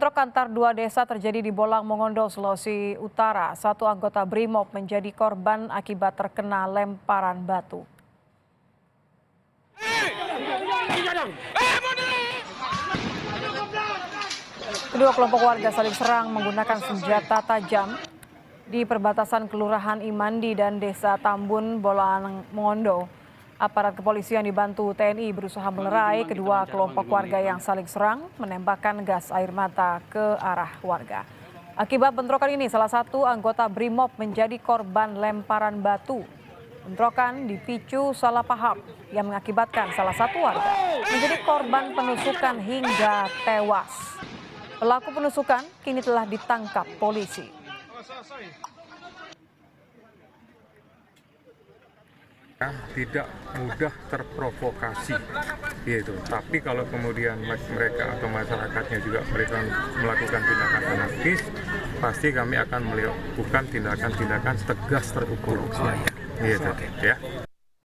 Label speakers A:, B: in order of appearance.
A: Bentrok antar dua desa terjadi di Bolang, Mongondo, Sulawesi Utara. Satu anggota BRIMOB menjadi korban akibat terkena lemparan batu. Kedua kelompok warga saling serang menggunakan senjata tajam di perbatasan Kelurahan Imandi dan Desa Tambun, Bolang, Mongondo. Aparat kepolisian dibantu TNI berusaha melerai kedua kelompok warga yang saling serang menembakkan gas air mata ke arah warga. Akibat bentrokan ini salah satu anggota BRIMOB menjadi korban lemparan batu. Bentrokan dipicu salah paham yang mengakibatkan salah satu warga menjadi korban penusukan hingga tewas. Pelaku penusukan kini telah ditangkap polisi.
B: Tidak mudah terprovokasi. Gitu tapi kalau kemudian mereka atau masyarakatnya juga mereka melakukan tindakan anarkis pasti kami akan melakukan tindakan-tindakan tegas terukur. Gitu ya